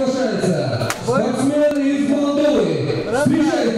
приглашается. Спортсмен из Молдовы. Встречайте,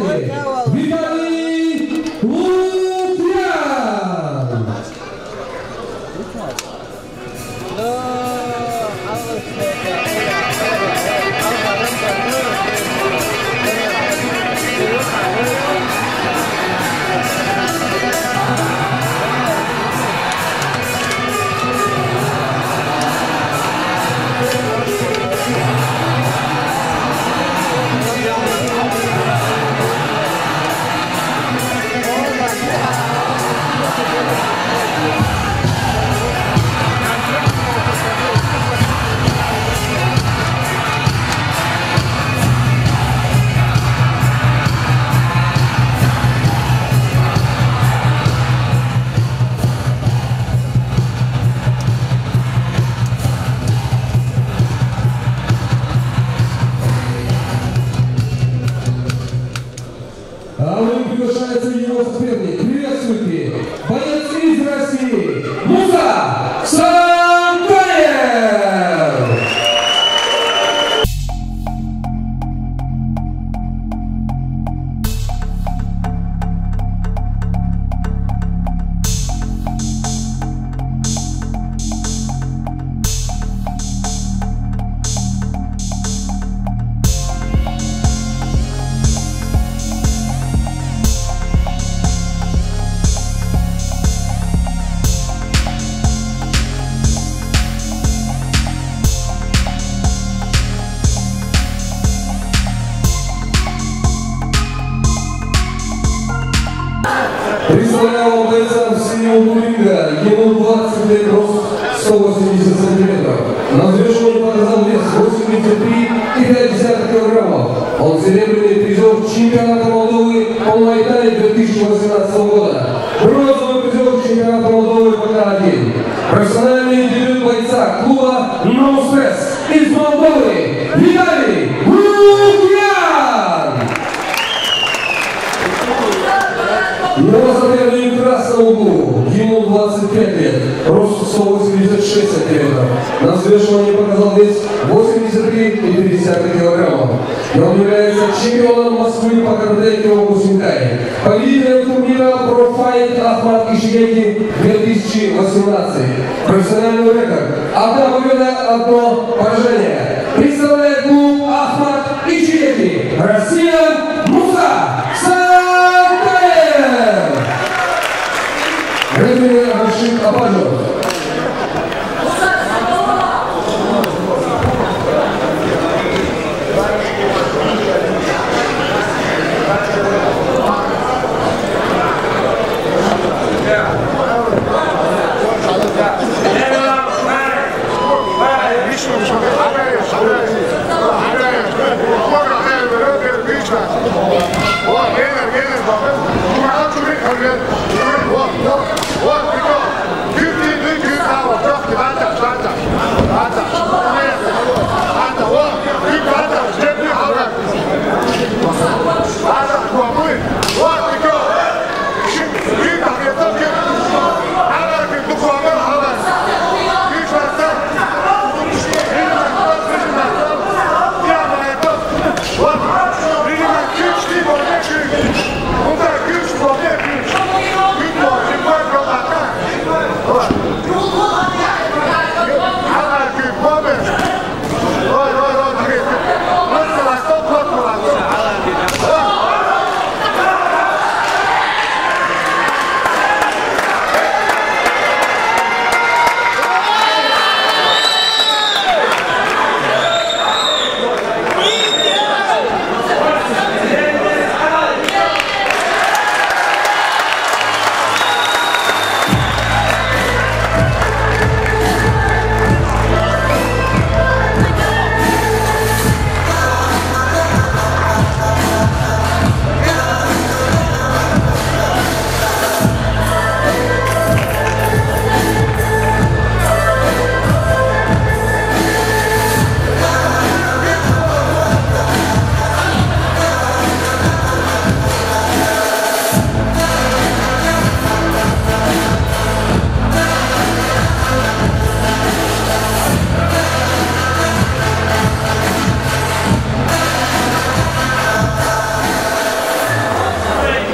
Представляю вам бойца синего ринга, ему 20 лет, рост 180 сантиметров. На показал вес 83,5 килограммов. Он серебряный призер чемпионата Молдовы по Майтае 2018 года. Бронзовый призер чемпионата Молдовы ПК-1. Профессиональный дебют бойца клуба No углу. Ему 25 лет. Рост 186 сантиметров. На взвешивании показал вес 83,5 килограммов. И он является чемпионом Москвы по карате Киокусинкай. Победителем турнира Профайт Ахмат Ишигеки 2018. Профессиональный рекорд. Одна победа, одно поражение. Представляет клуб Ахмат Ишигеки. Россия ребят.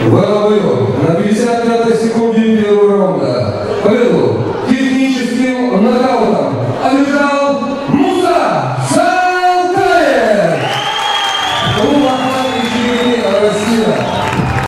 В этом бою на 55 секунде